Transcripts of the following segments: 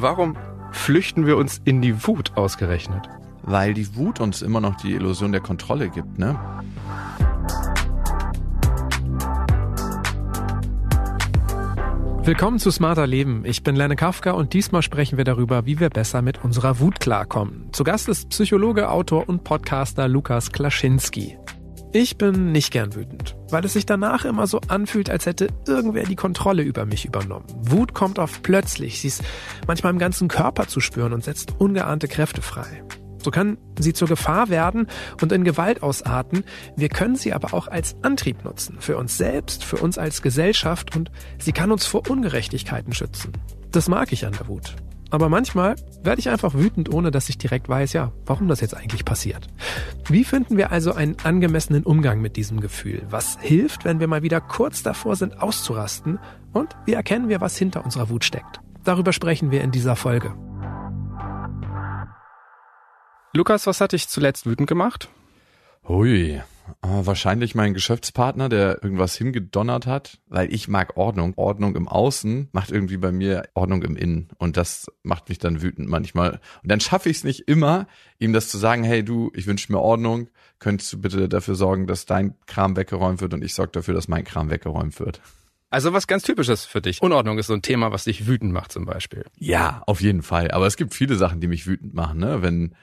Warum flüchten wir uns in die Wut ausgerechnet? Weil die Wut uns immer noch die Illusion der Kontrolle gibt, ne? Willkommen zu Smarter Leben. Ich bin Lenne Kafka und diesmal sprechen wir darüber, wie wir besser mit unserer Wut klarkommen. Zu Gast ist Psychologe, Autor und Podcaster Lukas Klaschinski. Ich bin nicht gern wütend, weil es sich danach immer so anfühlt, als hätte irgendwer die Kontrolle über mich übernommen. Wut kommt oft plötzlich, sie ist manchmal im ganzen Körper zu spüren und setzt ungeahnte Kräfte frei. So kann sie zur Gefahr werden und in Gewalt ausarten. Wir können sie aber auch als Antrieb nutzen. Für uns selbst, für uns als Gesellschaft und sie kann uns vor Ungerechtigkeiten schützen. Das mag ich an der Wut. Aber manchmal werde ich einfach wütend, ohne dass ich direkt weiß, ja, warum das jetzt eigentlich passiert. Wie finden wir also einen angemessenen Umgang mit diesem Gefühl? Was hilft, wenn wir mal wieder kurz davor sind, auszurasten? Und wie erkennen wir, was hinter unserer Wut steckt? Darüber sprechen wir in dieser Folge. Lukas, was hat dich zuletzt wütend gemacht? Hui, äh, wahrscheinlich mein Geschäftspartner, der irgendwas hingedonnert hat, weil ich mag Ordnung. Ordnung im Außen macht irgendwie bei mir Ordnung im Innen und das macht mich dann wütend manchmal. Und dann schaffe ich es nicht immer, ihm das zu sagen, hey du, ich wünsche mir Ordnung, könntest du bitte dafür sorgen, dass dein Kram weggeräumt wird und ich sorge dafür, dass mein Kram weggeräumt wird. Also was ganz typisches für dich. Unordnung ist so ein Thema, was dich wütend macht zum Beispiel. Ja, auf jeden Fall. Aber es gibt viele Sachen, die mich wütend machen, ne? Wenn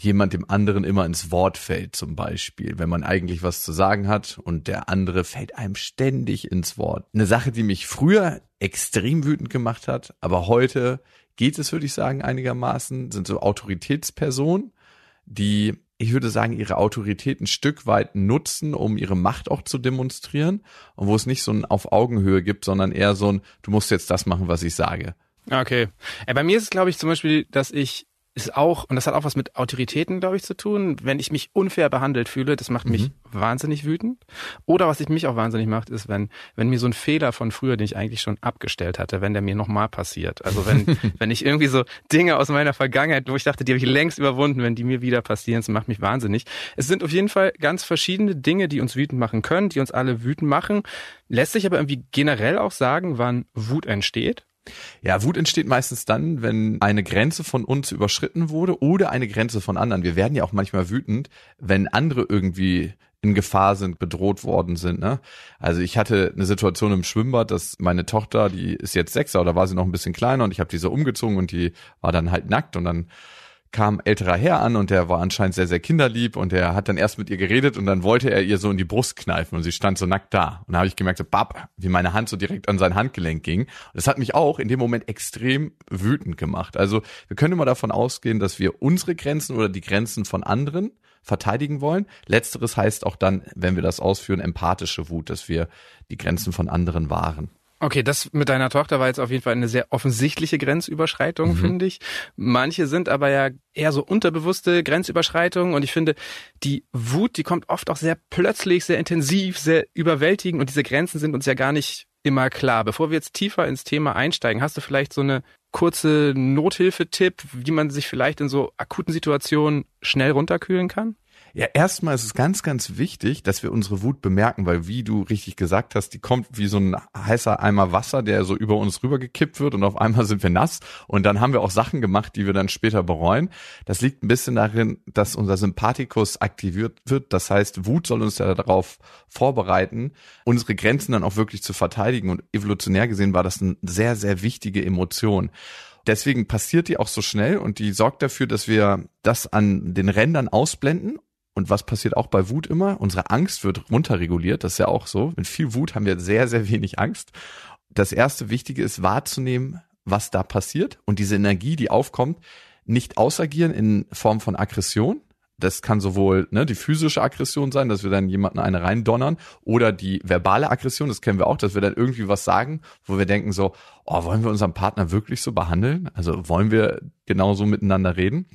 jemand dem anderen immer ins Wort fällt, zum Beispiel, wenn man eigentlich was zu sagen hat und der andere fällt einem ständig ins Wort. Eine Sache, die mich früher extrem wütend gemacht hat, aber heute geht es, würde ich sagen, einigermaßen, sind so Autoritätspersonen, die, ich würde sagen, ihre Autorität ein Stück weit nutzen, um ihre Macht auch zu demonstrieren und wo es nicht so ein auf Augenhöhe gibt, sondern eher so ein, du musst jetzt das machen, was ich sage. Okay. Bei mir ist es, glaube ich, zum Beispiel, dass ich ist auch, und das hat auch was mit Autoritäten, glaube ich, zu tun. Wenn ich mich unfair behandelt fühle, das macht mich mhm. wahnsinnig wütend. Oder was ich mich auch wahnsinnig macht, ist, wenn, wenn mir so ein Fehler von früher, den ich eigentlich schon abgestellt hatte, wenn der mir nochmal passiert. Also wenn, wenn ich irgendwie so Dinge aus meiner Vergangenheit, wo ich dachte, die habe ich längst überwunden, wenn die mir wieder passieren, das macht mich wahnsinnig. Es sind auf jeden Fall ganz verschiedene Dinge, die uns wütend machen können, die uns alle wütend machen. Lässt sich aber irgendwie generell auch sagen, wann Wut entsteht. Ja, Wut entsteht meistens dann, wenn eine Grenze von uns überschritten wurde oder eine Grenze von anderen. Wir werden ja auch manchmal wütend, wenn andere irgendwie in Gefahr sind, bedroht worden sind. Ne? Also ich hatte eine Situation im Schwimmbad, dass meine Tochter, die ist jetzt sechs, oder war sie noch ein bisschen kleiner und ich habe diese umgezogen und die war dann halt nackt und dann kam älterer Herr an und der war anscheinend sehr, sehr kinderlieb und der hat dann erst mit ihr geredet und dann wollte er ihr so in die Brust kneifen und sie stand so nackt da. Und da habe ich gemerkt, so, bab, wie meine Hand so direkt an sein Handgelenk ging. Und das hat mich auch in dem Moment extrem wütend gemacht. Also wir können immer davon ausgehen, dass wir unsere Grenzen oder die Grenzen von anderen verteidigen wollen. Letzteres heißt auch dann, wenn wir das ausführen, empathische Wut, dass wir die Grenzen von anderen wahren. Okay, das mit deiner Tochter war jetzt auf jeden Fall eine sehr offensichtliche Grenzüberschreitung, mhm. finde ich. Manche sind aber ja eher so unterbewusste Grenzüberschreitungen und ich finde, die Wut, die kommt oft auch sehr plötzlich, sehr intensiv, sehr überwältigend und diese Grenzen sind uns ja gar nicht immer klar. Bevor wir jetzt tiefer ins Thema einsteigen, hast du vielleicht so eine kurze Nothilfetipp, wie man sich vielleicht in so akuten Situationen schnell runterkühlen kann? Ja, erstmal ist es ganz, ganz wichtig, dass wir unsere Wut bemerken, weil wie du richtig gesagt hast, die kommt wie so ein heißer Eimer Wasser, der so über uns rübergekippt wird und auf einmal sind wir nass und dann haben wir auch Sachen gemacht, die wir dann später bereuen. Das liegt ein bisschen darin, dass unser Sympathikus aktiviert wird. Das heißt, Wut soll uns ja darauf vorbereiten, unsere Grenzen dann auch wirklich zu verteidigen und evolutionär gesehen war das eine sehr, sehr wichtige Emotion. Deswegen passiert die auch so schnell und die sorgt dafür, dass wir das an den Rändern ausblenden und was passiert auch bei Wut immer? Unsere Angst wird runterreguliert. Das ist ja auch so. Mit viel Wut haben wir sehr, sehr wenig Angst. Das erste Wichtige ist wahrzunehmen, was da passiert und diese Energie, die aufkommt, nicht ausagieren in Form von Aggression. Das kann sowohl ne, die physische Aggression sein, dass wir dann jemanden eine reindonnern, oder die verbale Aggression, das kennen wir auch, dass wir dann irgendwie was sagen, wo wir denken so, oh, wollen wir unseren Partner wirklich so behandeln? Also wollen wir genauso miteinander reden?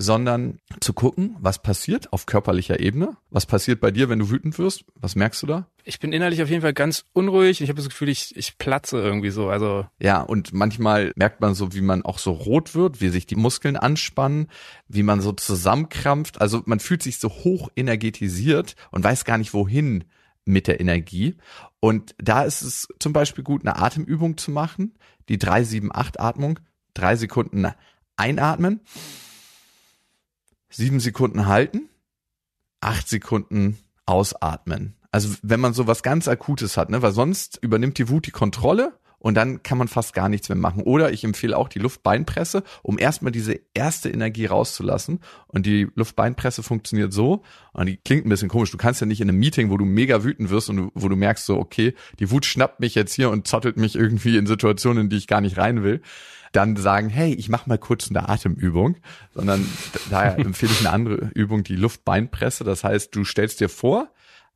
Sondern zu gucken, was passiert auf körperlicher Ebene. Was passiert bei dir, wenn du wütend wirst? Was merkst du da? Ich bin innerlich auf jeden Fall ganz unruhig. Ich habe das Gefühl, ich, ich platze irgendwie so. Also ja, und manchmal merkt man so, wie man auch so rot wird, wie sich die Muskeln anspannen, wie man so zusammenkrampft. Also man fühlt sich so hoch energetisiert und weiß gar nicht wohin mit der Energie. Und da ist es zum Beispiel gut, eine Atemübung zu machen, die 378 Atmung. drei Sekunden einatmen, sieben Sekunden halten, acht Sekunden ausatmen. Also wenn man so was ganz Akutes hat, ne, weil sonst übernimmt die Wut die Kontrolle und dann kann man fast gar nichts mehr machen. Oder ich empfehle auch die Luftbeinpresse, um erstmal diese erste Energie rauszulassen. Und die Luftbeinpresse funktioniert so, und die klingt ein bisschen komisch. Du kannst ja nicht in einem Meeting, wo du mega wütend wirst und wo du merkst so, okay, die Wut schnappt mich jetzt hier und zottelt mich irgendwie in Situationen, in die ich gar nicht rein will dann sagen, hey, ich mache mal kurz eine Atemübung, sondern daher empfehle ich eine andere Übung, die Luftbeinpresse. Das heißt, du stellst dir vor,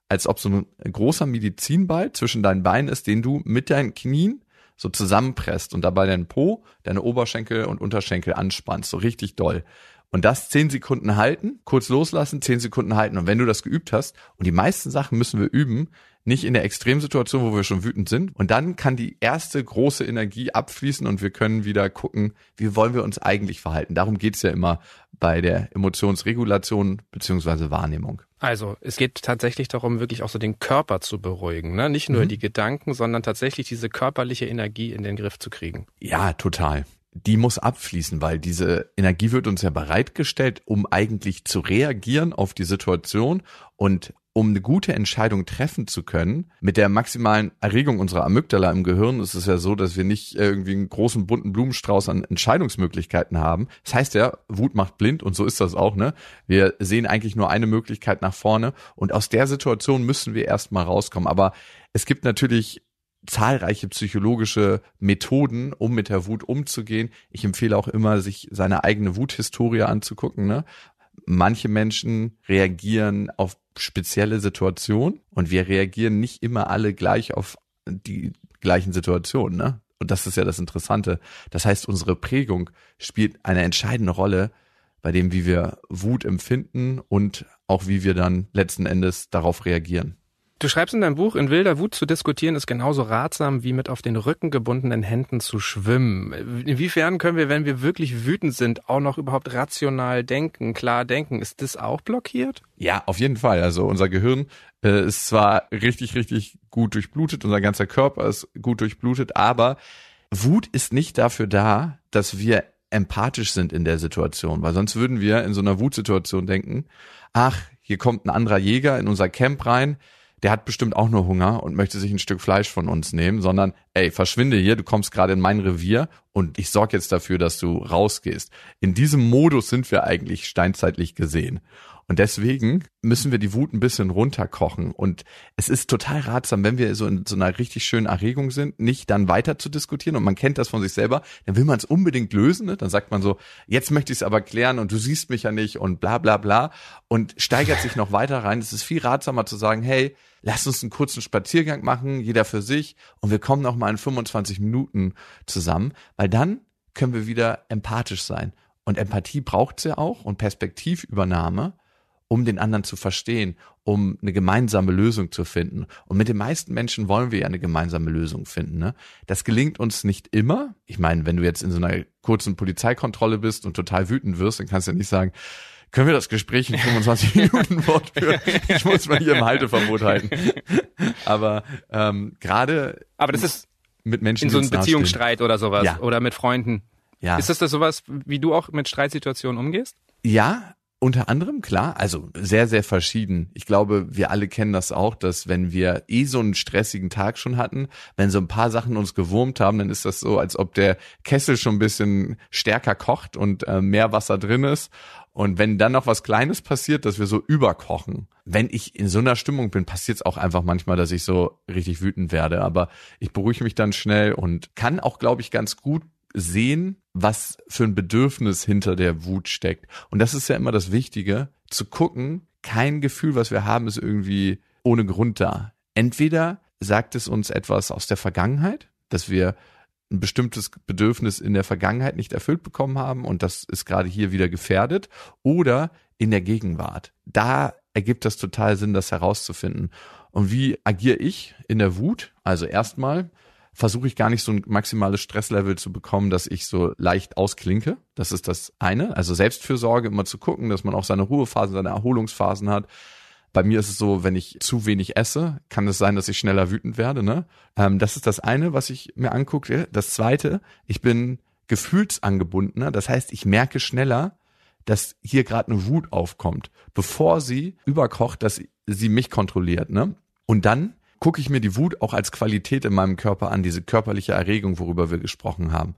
als ob so ein großer Medizinball zwischen deinen Beinen ist, den du mit deinen Knien so zusammenpresst und dabei deinen Po, deine Oberschenkel und Unterschenkel anspannst, so richtig doll. Und das zehn Sekunden halten, kurz loslassen, zehn Sekunden halten. Und wenn du das geübt hast, und die meisten Sachen müssen wir üben, nicht in der Extremsituation, wo wir schon wütend sind. Und dann kann die erste große Energie abfließen und wir können wieder gucken, wie wollen wir uns eigentlich verhalten. Darum geht's ja immer bei der Emotionsregulation beziehungsweise Wahrnehmung. Also es geht tatsächlich darum, wirklich auch so den Körper zu beruhigen. Ne? Nicht nur mhm. die Gedanken, sondern tatsächlich diese körperliche Energie in den Griff zu kriegen. Ja, total die muss abfließen, weil diese Energie wird uns ja bereitgestellt, um eigentlich zu reagieren auf die Situation und um eine gute Entscheidung treffen zu können, mit der maximalen Erregung unserer Amygdala im Gehirn ist es ja so, dass wir nicht irgendwie einen großen bunten Blumenstrauß an Entscheidungsmöglichkeiten haben. Das heißt ja, Wut macht blind und so ist das auch, ne? Wir sehen eigentlich nur eine Möglichkeit nach vorne und aus der Situation müssen wir erstmal rauskommen. Aber es gibt natürlich zahlreiche psychologische Methoden, um mit der Wut umzugehen. Ich empfehle auch immer, sich seine eigene Wuthistorie anzugucken. Ne? Manche Menschen reagieren auf spezielle Situationen und wir reagieren nicht immer alle gleich auf die gleichen Situationen. Ne? Und das ist ja das Interessante. Das heißt, unsere Prägung spielt eine entscheidende Rolle bei dem, wie wir Wut empfinden und auch wie wir dann letzten Endes darauf reagieren. Du schreibst in deinem Buch, in wilder Wut zu diskutieren ist genauso ratsam wie mit auf den Rücken gebundenen Händen zu schwimmen. Inwiefern können wir, wenn wir wirklich wütend sind, auch noch überhaupt rational denken, klar denken? Ist das auch blockiert? Ja, auf jeden Fall. Also unser Gehirn äh, ist zwar richtig, richtig gut durchblutet, unser ganzer Körper ist gut durchblutet, aber Wut ist nicht dafür da, dass wir empathisch sind in der Situation, weil sonst würden wir in so einer Wutsituation denken, ach, hier kommt ein anderer Jäger in unser Camp rein, der hat bestimmt auch nur Hunger und möchte sich ein Stück Fleisch von uns nehmen, sondern ey, verschwinde hier, du kommst gerade in mein Revier und ich sorge jetzt dafür, dass du rausgehst. In diesem Modus sind wir eigentlich steinzeitlich gesehen. Und deswegen müssen wir die Wut ein bisschen runterkochen. Und es ist total ratsam, wenn wir so in so einer richtig schönen Erregung sind, nicht dann weiter zu diskutieren. Und man kennt das von sich selber. Dann will man es unbedingt lösen. Ne? Dann sagt man so, jetzt möchte ich es aber klären und du siehst mich ja nicht und bla bla bla. Und steigert sich noch weiter rein. Es ist viel ratsamer zu sagen, hey, lass uns einen kurzen Spaziergang machen, jeder für sich. Und wir kommen noch mal in 25 Minuten zusammen. Weil dann können wir wieder empathisch sein. Und Empathie braucht's ja auch und Perspektivübernahme um den anderen zu verstehen, um eine gemeinsame Lösung zu finden. Und mit den meisten Menschen wollen wir ja eine gemeinsame Lösung finden. Ne? Das gelingt uns nicht immer. Ich meine, wenn du jetzt in so einer kurzen Polizeikontrolle bist und total wütend wirst, dann kannst du ja nicht sagen, können wir das Gespräch in 25 Minuten fortführen? Ich muss mal hier im Halteverbot halten. Aber ähm, gerade Aber das ist mit Menschen in so einem Beziehungsstreit oder sowas ja. oder mit Freunden. Ja. Ist das das sowas, wie du auch mit Streitsituationen umgehst? Ja, unter anderem, klar, also sehr, sehr verschieden. Ich glaube, wir alle kennen das auch, dass wenn wir eh so einen stressigen Tag schon hatten, wenn so ein paar Sachen uns gewurmt haben, dann ist das so, als ob der Kessel schon ein bisschen stärker kocht und äh, mehr Wasser drin ist. Und wenn dann noch was Kleines passiert, dass wir so überkochen. Wenn ich in so einer Stimmung bin, passiert es auch einfach manchmal, dass ich so richtig wütend werde. Aber ich beruhige mich dann schnell und kann auch, glaube ich, ganz gut sehen, was für ein Bedürfnis hinter der Wut steckt. Und das ist ja immer das Wichtige, zu gucken, kein Gefühl, was wir haben, ist irgendwie ohne Grund da. Entweder sagt es uns etwas aus der Vergangenheit, dass wir ein bestimmtes Bedürfnis in der Vergangenheit nicht erfüllt bekommen haben und das ist gerade hier wieder gefährdet oder in der Gegenwart. Da ergibt das total Sinn, das herauszufinden. Und wie agiere ich in der Wut? Also erstmal versuche ich gar nicht so ein maximales Stresslevel zu bekommen, dass ich so leicht ausklinke. Das ist das eine. Also Selbstfürsorge, immer zu gucken, dass man auch seine Ruhephasen, seine Erholungsphasen hat. Bei mir ist es so, wenn ich zu wenig esse, kann es sein, dass ich schneller wütend werde. Ne? Ähm, das ist das eine, was ich mir angucke. Das zweite, ich bin gefühlsangebundener. Das heißt, ich merke schneller, dass hier gerade eine Wut aufkommt, bevor sie überkocht, dass sie mich kontrolliert. Ne? Und dann gucke ich mir die Wut auch als Qualität in meinem Körper an, diese körperliche Erregung, worüber wir gesprochen haben.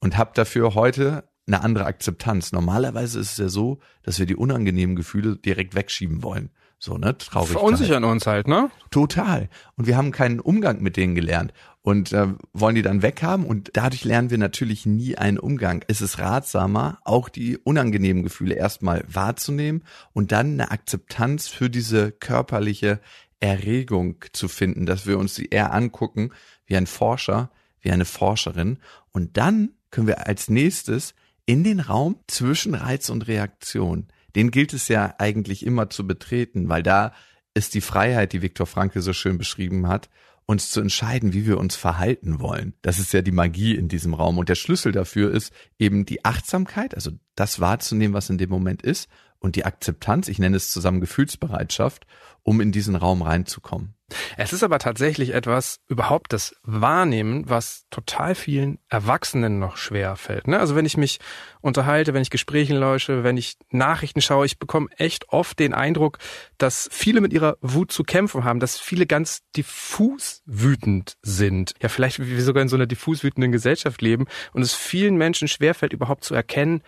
Und habe dafür heute eine andere Akzeptanz. Normalerweise ist es ja so, dass wir die unangenehmen Gefühle direkt wegschieben wollen. So, ne? Traurigkeit. Verunsichern uns halt, ne? Total. Und wir haben keinen Umgang mit denen gelernt und äh, wollen die dann weghaben und dadurch lernen wir natürlich nie einen Umgang. Es ist ratsamer, auch die unangenehmen Gefühle erstmal wahrzunehmen und dann eine Akzeptanz für diese körperliche Erregung zu finden, dass wir uns sie eher angucken wie ein Forscher, wie eine Forscherin und dann können wir als nächstes in den Raum zwischen Reiz und Reaktion den gilt es ja eigentlich immer zu betreten, weil da ist die Freiheit, die Viktor Frankl so schön beschrieben hat, uns zu entscheiden, wie wir uns verhalten wollen. Das ist ja die Magie in diesem Raum. Und der Schlüssel dafür ist eben die Achtsamkeit, also das wahrzunehmen, was in dem Moment ist, und die Akzeptanz, ich nenne es zusammen Gefühlsbereitschaft, um in diesen Raum reinzukommen. Es ist aber tatsächlich etwas, überhaupt das Wahrnehmen, was total vielen Erwachsenen noch schwer fällt. Ne? Also wenn ich mich unterhalte, wenn ich Gesprächen lausche, wenn ich Nachrichten schaue, ich bekomme echt oft den Eindruck, dass viele mit ihrer Wut zu kämpfen haben, dass viele ganz diffus wütend sind. Ja, vielleicht wie wir sogar in so einer diffus wütenden Gesellschaft leben und es vielen Menschen schwerfällt, überhaupt zu erkennen,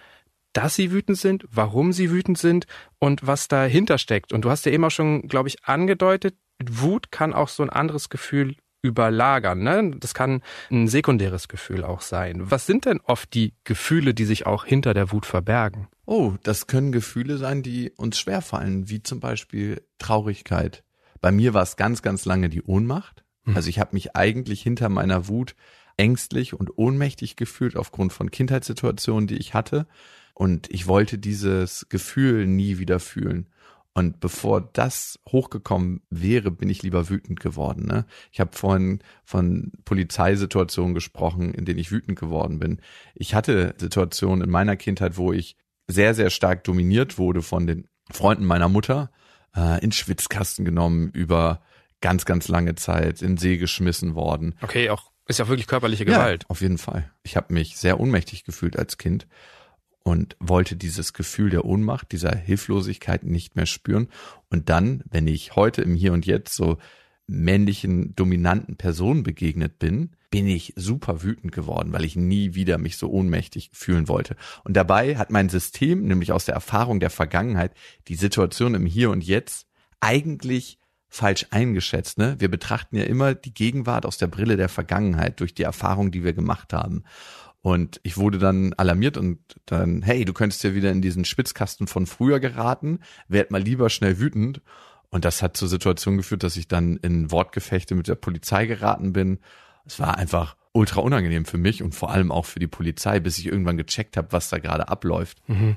dass sie wütend sind, warum sie wütend sind und was dahinter steckt. Und du hast ja eben auch schon, glaube ich, angedeutet, Wut kann auch so ein anderes Gefühl überlagern. Ne? Das kann ein sekundäres Gefühl auch sein. Was sind denn oft die Gefühle, die sich auch hinter der Wut verbergen? Oh, das können Gefühle sein, die uns schwerfallen, wie zum Beispiel Traurigkeit. Bei mir war es ganz, ganz lange die Ohnmacht. Mhm. Also ich habe mich eigentlich hinter meiner Wut ängstlich und ohnmächtig gefühlt aufgrund von Kindheitssituationen, die ich hatte. Und ich wollte dieses Gefühl nie wieder fühlen. Und bevor das hochgekommen wäre, bin ich lieber wütend geworden. Ne? Ich habe vorhin von Polizeisituationen gesprochen, in denen ich wütend geworden bin. Ich hatte Situationen in meiner Kindheit, wo ich sehr, sehr stark dominiert wurde von den Freunden meiner Mutter, äh, in Schwitzkasten genommen über ganz, ganz lange Zeit, in See geschmissen worden. Okay, auch ist ja wirklich körperliche Gewalt. Ja, auf jeden Fall. Ich habe mich sehr ohnmächtig gefühlt als Kind und wollte dieses Gefühl der Ohnmacht, dieser Hilflosigkeit nicht mehr spüren. Und dann, wenn ich heute im Hier und Jetzt so männlichen, dominanten Personen begegnet bin, bin ich super wütend geworden, weil ich nie wieder mich so ohnmächtig fühlen wollte. Und dabei hat mein System, nämlich aus der Erfahrung der Vergangenheit, die Situation im Hier und Jetzt eigentlich falsch eingeschätzt. Ne? Wir betrachten ja immer die Gegenwart aus der Brille der Vergangenheit durch die Erfahrung, die wir gemacht haben. Und ich wurde dann alarmiert und dann, hey, du könntest ja wieder in diesen Spitzkasten von früher geraten, werd mal lieber schnell wütend. Und das hat zur Situation geführt, dass ich dann in Wortgefechte mit der Polizei geraten bin. Es war einfach ultra unangenehm für mich und vor allem auch für die Polizei, bis ich irgendwann gecheckt habe, was da gerade abläuft. Mhm.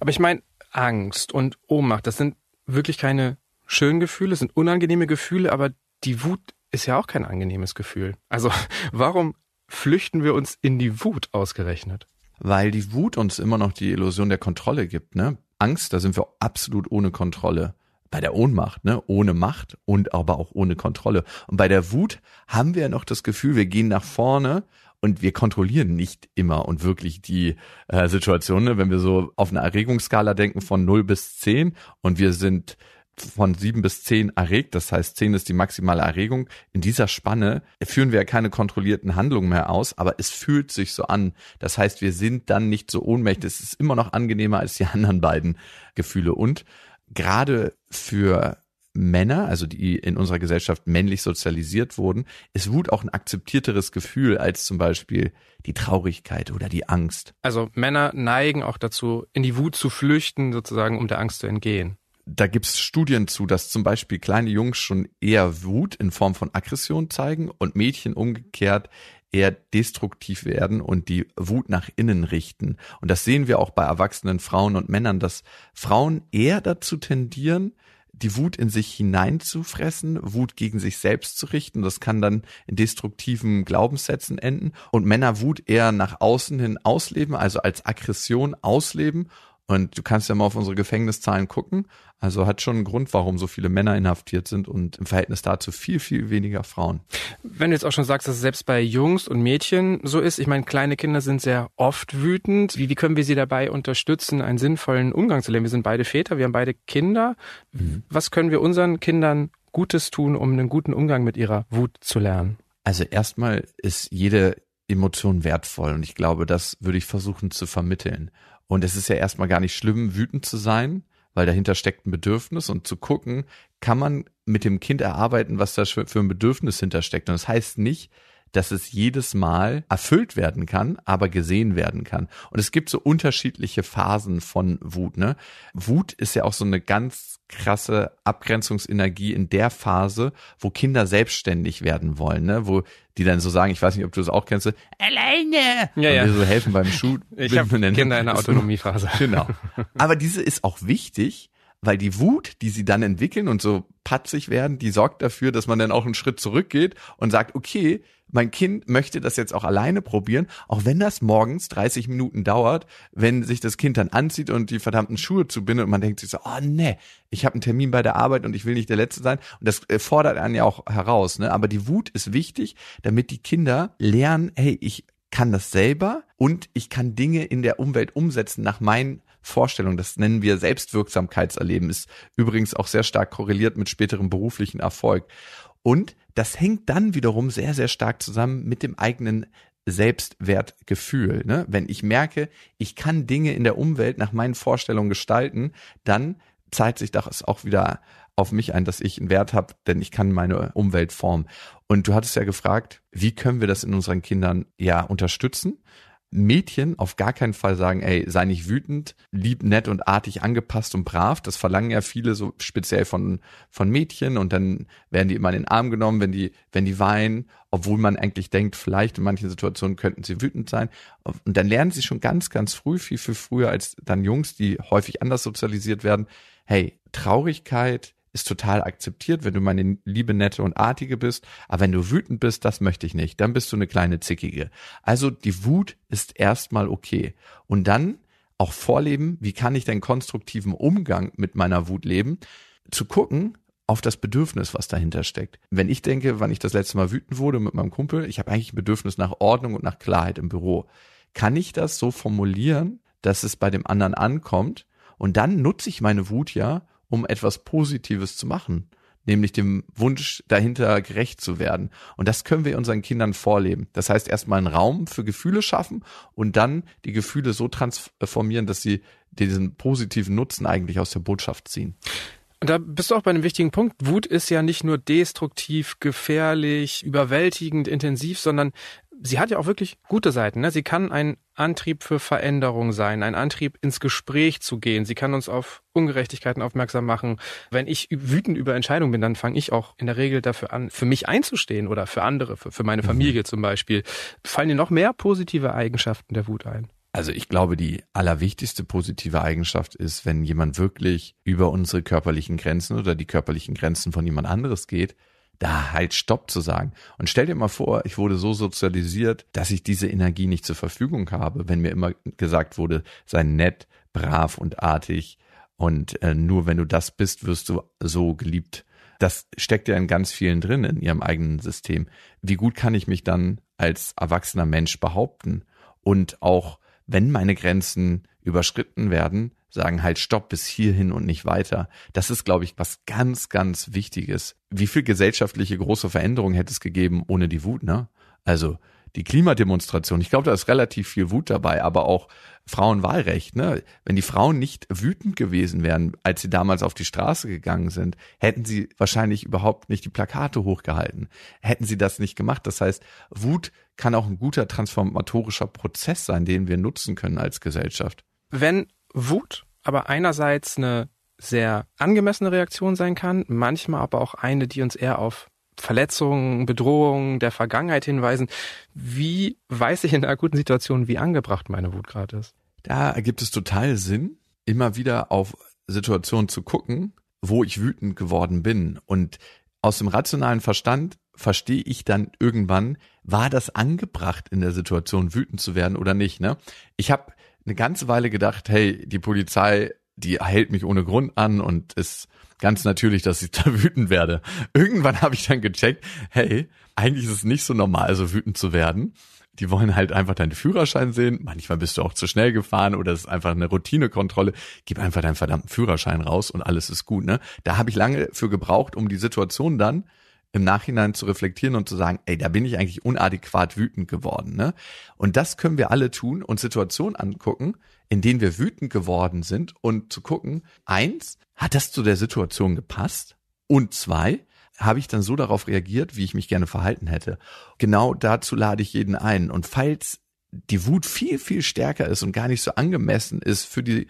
Aber ich meine, Angst und Ohnmacht, das sind wirklich keine schönen Gefühle, sind unangenehme Gefühle, aber die Wut ist ja auch kein angenehmes Gefühl. Also warum flüchten wir uns in die Wut ausgerechnet? Weil die Wut uns immer noch die Illusion der Kontrolle gibt, ne? Angst, da sind wir absolut ohne Kontrolle. Bei der Ohnmacht, ne? Ohne Macht und aber auch ohne Kontrolle. Und bei der Wut haben wir noch das Gefühl, wir gehen nach vorne und wir kontrollieren nicht immer und wirklich die äh, Situation, ne? wenn wir so auf eine Erregungsskala denken von 0 bis 10 und wir sind von sieben bis zehn erregt, das heißt zehn ist die maximale Erregung. In dieser Spanne führen wir ja keine kontrollierten Handlungen mehr aus, aber es fühlt sich so an. Das heißt, wir sind dann nicht so ohnmächtig. Es ist immer noch angenehmer als die anderen beiden Gefühle. Und gerade für Männer, also die in unserer Gesellschaft männlich sozialisiert wurden, ist Wut auch ein akzeptierteres Gefühl als zum Beispiel die Traurigkeit oder die Angst. Also Männer neigen auch dazu, in die Wut zu flüchten, sozusagen, um der Angst zu entgehen da gibt's Studien zu, dass zum Beispiel kleine Jungs schon eher Wut in Form von Aggression zeigen und Mädchen umgekehrt eher destruktiv werden und die Wut nach innen richten. Und das sehen wir auch bei erwachsenen Frauen und Männern, dass Frauen eher dazu tendieren, die Wut in sich hineinzufressen, Wut gegen sich selbst zu richten. Das kann dann in destruktiven Glaubenssätzen enden. Und Männer Wut eher nach außen hin ausleben, also als Aggression ausleben Und du kannst ja mal auf unsere Gefängniszahlen gucken. Also hat schon einen Grund, warum so viele Männer inhaftiert sind und im Verhältnis dazu viel, viel weniger Frauen. Wenn du jetzt auch schon sagst, dass es selbst bei Jungs und Mädchen so ist, ich meine, kleine Kinder sind sehr oft wütend. Wie, wie können wir sie dabei unterstützen, einen sinnvollen Umgang zu lernen? Wir sind beide Väter, wir haben beide Kinder. Mhm. Was können wir unseren Kindern Gutes tun, um einen guten Umgang mit ihrer Wut zu lernen? Also erstmal ist jede Emotion wertvoll und ich glaube, das würde ich versuchen zu vermitteln. Und es ist ja erstmal gar nicht schlimm, wütend zu sein, weil dahinter steckt ein Bedürfnis und zu gucken, kann man mit dem Kind erarbeiten, was da für ein Bedürfnis hintersteckt. Und das heißt nicht, dass es jedes Mal erfüllt werden kann, aber gesehen werden kann. Und es gibt so unterschiedliche Phasen von Wut. Ne? Wut ist ja auch so eine ganz krasse Abgrenzungsenergie in der Phase, wo Kinder selbstständig werden wollen, ne? wo die dann so sagen, ich weiß nicht, ob du das auch kennst, so, alleine, ja, ja. so helfen beim Schuh. Ich habe Kinder in der Autonomiephase. Genau. Aber diese ist auch wichtig, weil die Wut, die sie dann entwickeln und so patzig werden, die sorgt dafür, dass man dann auch einen Schritt zurückgeht und sagt, okay, mein Kind möchte das jetzt auch alleine probieren, auch wenn das morgens 30 Minuten dauert, wenn sich das Kind dann anzieht und die verdammten Schuhe zubindet und man denkt sich so, oh nee, ich habe einen Termin bei der Arbeit und ich will nicht der Letzte sein. Und das äh, fordert einen ja auch heraus. Ne? Aber die Wut ist wichtig, damit die Kinder lernen, hey, ich kann das selber und ich kann Dinge in der Umwelt umsetzen nach meinen Vorstellungen. Das nennen wir Selbstwirksamkeitserleben, ist übrigens auch sehr stark korreliert mit späterem beruflichen Erfolg. Und das hängt dann wiederum sehr, sehr stark zusammen mit dem eigenen Selbstwertgefühl. Ne? Wenn ich merke, ich kann Dinge in der Umwelt nach meinen Vorstellungen gestalten, dann zeigt sich das auch wieder auf mich ein, dass ich einen Wert habe, denn ich kann meine Umwelt formen. Und du hattest ja gefragt, wie können wir das in unseren Kindern ja unterstützen? Mädchen auf gar keinen Fall sagen, ey, sei nicht wütend, lieb, nett und artig angepasst und brav. Das verlangen ja viele so speziell von, von Mädchen und dann werden die immer in den Arm genommen, wenn die, wenn die weinen, obwohl man eigentlich denkt, vielleicht in manchen Situationen könnten sie wütend sein. Und dann lernen sie schon ganz, ganz früh, viel, viel früher als dann Jungs, die häufig anders sozialisiert werden. Hey, Traurigkeit, ist total akzeptiert, wenn du meine liebe, nette und artige bist. Aber wenn du wütend bist, das möchte ich nicht. Dann bist du eine kleine Zickige. Also die Wut ist erstmal okay. Und dann auch vorleben, wie kann ich denn konstruktiven Umgang mit meiner Wut leben? Zu gucken, auf das Bedürfnis, was dahinter steckt. Wenn ich denke, wann ich das letzte Mal wütend wurde mit meinem Kumpel, ich habe eigentlich ein Bedürfnis nach Ordnung und nach Klarheit im Büro. Kann ich das so formulieren, dass es bei dem anderen ankommt? Und dann nutze ich meine Wut ja, um etwas Positives zu machen, nämlich dem Wunsch dahinter gerecht zu werden. Und das können wir unseren Kindern vorleben. Das heißt, erstmal einen Raum für Gefühle schaffen und dann die Gefühle so transformieren, dass sie diesen positiven Nutzen eigentlich aus der Botschaft ziehen. Und da bist du auch bei einem wichtigen Punkt. Wut ist ja nicht nur destruktiv, gefährlich, überwältigend, intensiv, sondern sie hat ja auch wirklich gute Seiten. Ne? Sie kann ein Antrieb für Veränderung sein, ein Antrieb ins Gespräch zu gehen. Sie kann uns auf Ungerechtigkeiten aufmerksam machen. Wenn ich wütend über Entscheidungen bin, dann fange ich auch in der Regel dafür an, für mich einzustehen oder für andere, für, für meine mhm. Familie zum Beispiel. Fallen dir noch mehr positive Eigenschaften der Wut ein? Also ich glaube, die allerwichtigste positive Eigenschaft ist, wenn jemand wirklich über unsere körperlichen Grenzen oder die körperlichen Grenzen von jemand anderes geht, da halt Stopp zu sagen. Und stell dir mal vor, ich wurde so sozialisiert, dass ich diese Energie nicht zur Verfügung habe, wenn mir immer gesagt wurde, sei nett, brav und artig und äh, nur wenn du das bist, wirst du so geliebt. Das steckt ja in ganz vielen drin in ihrem eigenen System. Wie gut kann ich mich dann als erwachsener Mensch behaupten und auch wenn meine Grenzen überschritten werden, sagen halt Stopp bis hierhin und nicht weiter. Das ist, glaube ich, was ganz, ganz Wichtiges. Wie viel gesellschaftliche große Veränderungen hätte es gegeben ohne die Wut, ne? Also die Klimademonstration, ich glaube, da ist relativ viel Wut dabei, aber auch Frauenwahlrecht, ne? Wenn die Frauen nicht wütend gewesen wären, als sie damals auf die Straße gegangen sind, hätten sie wahrscheinlich überhaupt nicht die Plakate hochgehalten. Hätten sie das nicht gemacht. Das heißt, Wut kann auch ein guter transformatorischer Prozess sein, den wir nutzen können als Gesellschaft. Wenn Wut aber einerseits eine sehr angemessene Reaktion sein kann, manchmal aber auch eine, die uns eher auf Verletzungen, Bedrohungen der Vergangenheit hinweisen. Wie weiß ich in einer akuten Situation, wie angebracht meine Wut gerade ist? Da ergibt es total Sinn, immer wieder auf Situationen zu gucken, wo ich wütend geworden bin. Und aus dem rationalen Verstand verstehe ich dann irgendwann, war das angebracht in der Situation wütend zu werden oder nicht. Ne? Ich habe eine ganze Weile gedacht, hey, die Polizei, die hält mich ohne Grund an und ist ganz natürlich, dass ich da wütend werde. Irgendwann habe ich dann gecheckt, hey, eigentlich ist es nicht so normal, so wütend zu werden. Die wollen halt einfach deinen Führerschein sehen. Manchmal bist du auch zu schnell gefahren oder es ist einfach eine Routinekontrolle. Gib einfach deinen verdammten Führerschein raus und alles ist gut. Ne? Da habe ich lange für gebraucht, um die Situation dann im Nachhinein zu reflektieren und zu sagen, ey, da bin ich eigentlich unadäquat wütend geworden. Ne? Und das können wir alle tun und Situationen angucken, in denen wir wütend geworden sind und zu gucken, eins, hat das zu der Situation gepasst? Und zwei, habe ich dann so darauf reagiert, wie ich mich gerne verhalten hätte. Genau dazu lade ich jeden ein. Und falls die Wut viel, viel stärker ist und gar nicht so angemessen ist für die,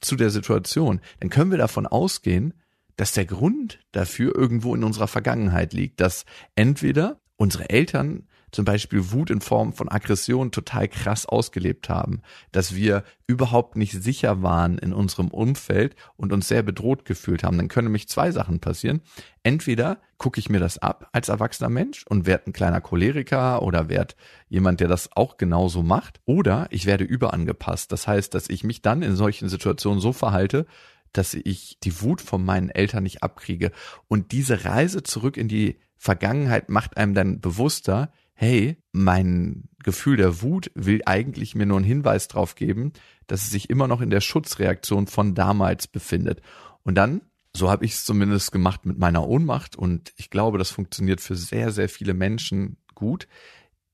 zu der Situation, dann können wir davon ausgehen, dass der Grund dafür irgendwo in unserer Vergangenheit liegt, dass entweder unsere Eltern zum Beispiel Wut in Form von Aggression total krass ausgelebt haben, dass wir überhaupt nicht sicher waren in unserem Umfeld und uns sehr bedroht gefühlt haben, dann können nämlich zwei Sachen passieren. Entweder gucke ich mir das ab als erwachsener Mensch und werde ein kleiner Choleriker oder werde jemand, der das auch genauso macht, oder ich werde überangepasst. Das heißt, dass ich mich dann in solchen Situationen so verhalte, dass ich die Wut von meinen Eltern nicht abkriege. Und diese Reise zurück in die Vergangenheit macht einem dann bewusster, hey, mein Gefühl der Wut will eigentlich mir nur einen Hinweis drauf geben, dass es sich immer noch in der Schutzreaktion von damals befindet. Und dann, so habe ich es zumindest gemacht mit meiner Ohnmacht und ich glaube, das funktioniert für sehr, sehr viele Menschen gut,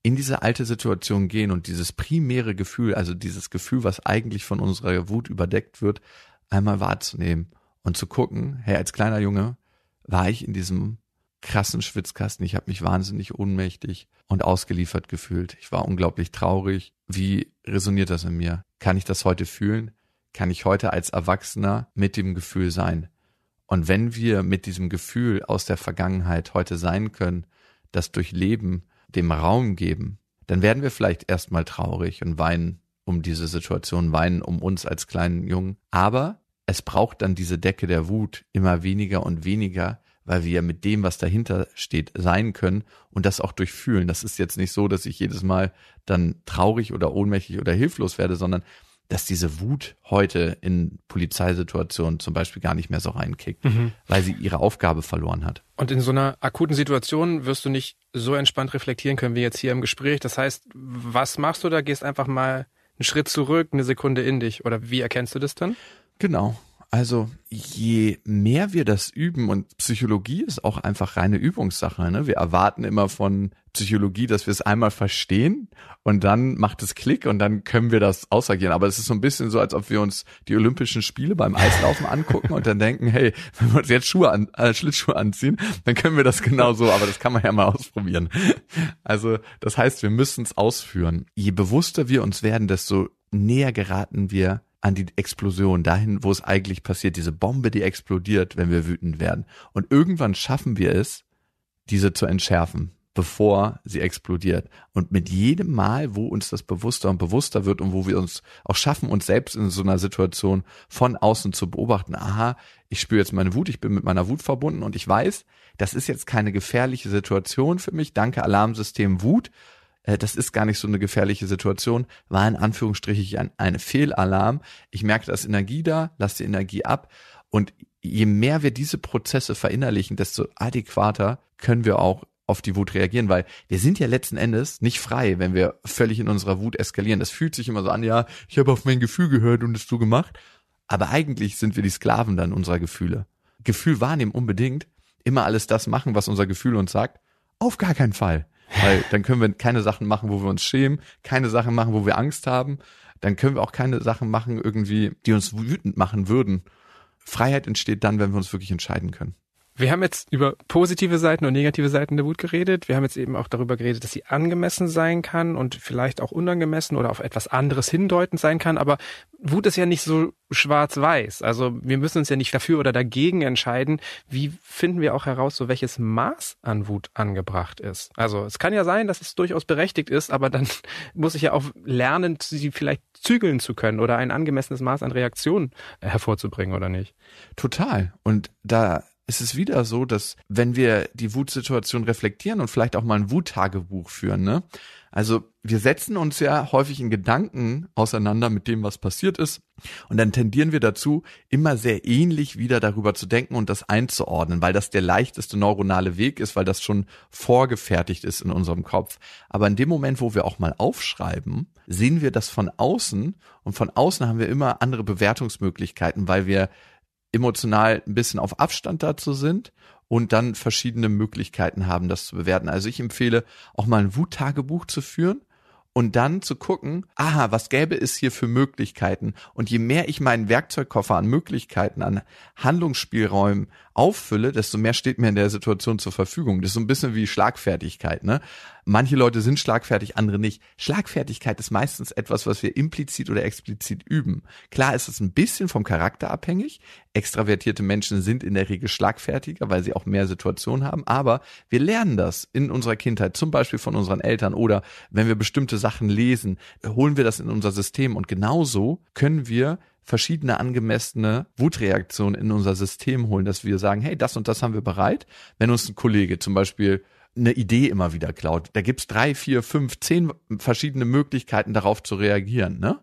in diese alte Situation gehen und dieses primäre Gefühl, also dieses Gefühl, was eigentlich von unserer Wut überdeckt wird, einmal wahrzunehmen und zu gucken, hey, als kleiner Junge war ich in diesem krassen Schwitzkasten. Ich habe mich wahnsinnig ohnmächtig und ausgeliefert gefühlt. Ich war unglaublich traurig. Wie resoniert das in mir? Kann ich das heute fühlen? Kann ich heute als Erwachsener mit dem Gefühl sein? Und wenn wir mit diesem Gefühl aus der Vergangenheit heute sein können, das durchleben, dem Raum geben, dann werden wir vielleicht erstmal traurig und weinen um diese Situation, weinen um uns als kleinen Jungen. Aber es braucht dann diese Decke der Wut immer weniger und weniger, weil wir ja mit dem, was dahinter steht, sein können und das auch durchfühlen. Das ist jetzt nicht so, dass ich jedes Mal dann traurig oder ohnmächtig oder hilflos werde, sondern dass diese Wut heute in Polizeisituationen zum Beispiel gar nicht mehr so reinkickt, mhm. weil sie ihre Aufgabe verloren hat. Und in so einer akuten Situation wirst du nicht so entspannt reflektieren können wie jetzt hier im Gespräch. Das heißt, was machst du da? Gehst einfach mal einen Schritt zurück, eine Sekunde in dich. Oder wie erkennst du das dann? Genau. Also je mehr wir das üben und Psychologie ist auch einfach reine Übungssache. Ne? Wir erwarten immer von Psychologie, dass wir es einmal verstehen und dann macht es Klick und dann können wir das ausagieren. Aber es ist so ein bisschen so, als ob wir uns die Olympischen Spiele beim Eislaufen angucken und dann denken, hey, wenn wir uns jetzt Schuhe an, äh, Schlittschuhe anziehen, dann können wir das genauso. Aber das kann man ja mal ausprobieren. Also das heißt, wir müssen es ausführen. Je bewusster wir uns werden, desto näher geraten wir an die Explosion, dahin, wo es eigentlich passiert, diese Bombe, die explodiert, wenn wir wütend werden. Und irgendwann schaffen wir es, diese zu entschärfen, bevor sie explodiert. Und mit jedem Mal, wo uns das bewusster und bewusster wird und wo wir uns auch schaffen, uns selbst in so einer Situation von außen zu beobachten, aha, ich spüre jetzt meine Wut, ich bin mit meiner Wut verbunden und ich weiß, das ist jetzt keine gefährliche Situation für mich, danke Alarmsystem Wut, das ist gar nicht so eine gefährliche Situation, war in Anführungsstrichen ein, ein Fehlalarm. Ich merke, da ist Energie da, lass die Energie ab. Und je mehr wir diese Prozesse verinnerlichen, desto adäquater können wir auch auf die Wut reagieren, weil wir sind ja letzten Endes nicht frei, wenn wir völlig in unserer Wut eskalieren. Das fühlt sich immer so an, ja, ich habe auf mein Gefühl gehört und es so gemacht. Aber eigentlich sind wir die Sklaven dann unserer Gefühle. Gefühl wahrnehmen unbedingt, immer alles das machen, was unser Gefühl uns sagt. Auf gar keinen Fall. Weil dann können wir keine Sachen machen, wo wir uns schämen, keine Sachen machen, wo wir Angst haben. Dann können wir auch keine Sachen machen, irgendwie, die uns wütend machen würden. Freiheit entsteht dann, wenn wir uns wirklich entscheiden können. Wir haben jetzt über positive Seiten und negative Seiten der Wut geredet. Wir haben jetzt eben auch darüber geredet, dass sie angemessen sein kann und vielleicht auch unangemessen oder auf etwas anderes hindeutend sein kann. Aber Wut ist ja nicht so schwarz-weiß. Also wir müssen uns ja nicht dafür oder dagegen entscheiden. Wie finden wir auch heraus, so welches Maß an Wut angebracht ist? Also es kann ja sein, dass es durchaus berechtigt ist, aber dann muss ich ja auch lernen, sie vielleicht zügeln zu können oder ein angemessenes Maß an Reaktion hervorzubringen, oder nicht? Total. Und da es ist wieder so, dass wenn wir die Wutsituation reflektieren und vielleicht auch mal ein Wuttagebuch führen, ne? Also wir setzen uns ja häufig in Gedanken auseinander mit dem, was passiert ist. Und dann tendieren wir dazu, immer sehr ähnlich wieder darüber zu denken und das einzuordnen, weil das der leichteste neuronale Weg ist, weil das schon vorgefertigt ist in unserem Kopf. Aber in dem Moment, wo wir auch mal aufschreiben, sehen wir das von außen und von außen haben wir immer andere Bewertungsmöglichkeiten, weil wir emotional ein bisschen auf Abstand dazu sind und dann verschiedene Möglichkeiten haben, das zu bewerten. Also ich empfehle auch mal ein Wuttagebuch zu führen und dann zu gucken, aha, was gäbe es hier für Möglichkeiten? Und je mehr ich meinen Werkzeugkoffer an Möglichkeiten, an Handlungsspielräumen auffülle, desto mehr steht mir in der Situation zur Verfügung. Das ist so ein bisschen wie Schlagfertigkeit, ne? Manche Leute sind schlagfertig, andere nicht. Schlagfertigkeit ist meistens etwas, was wir implizit oder explizit üben. Klar ist es ein bisschen vom Charakter abhängig. Extravertierte Menschen sind in der Regel schlagfertiger, weil sie auch mehr Situationen haben. Aber wir lernen das in unserer Kindheit, zum Beispiel von unseren Eltern oder wenn wir bestimmte Sachen lesen, holen wir das in unser System. Und genauso können wir verschiedene angemessene Wutreaktionen in unser System holen, dass wir sagen, hey, das und das haben wir bereit. Wenn uns ein Kollege zum Beispiel eine Idee immer wieder klaut. Da gibt's drei, vier, fünf, zehn verschiedene Möglichkeiten, darauf zu reagieren. Ne?